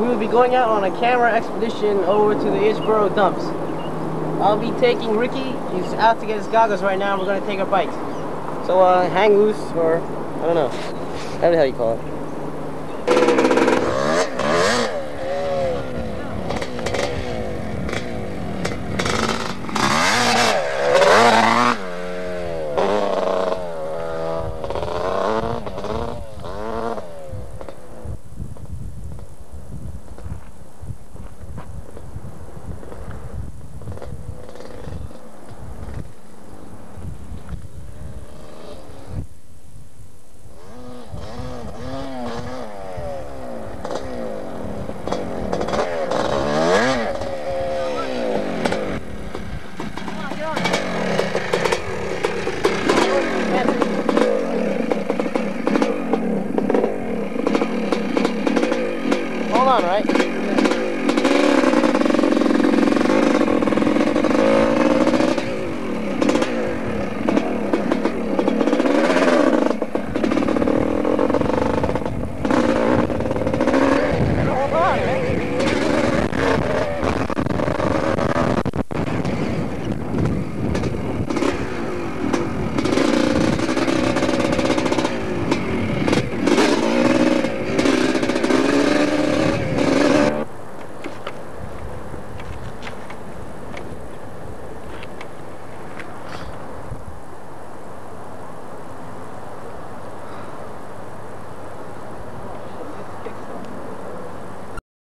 we will be going out on a camera expedition over to the Edgeboro dumps. I'll be taking Ricky. He's out to get his goggles right now. and We're going to take a bite. So uh, hang loose, or I don't know. Whatever the hell you call it. on, right? Come on, man.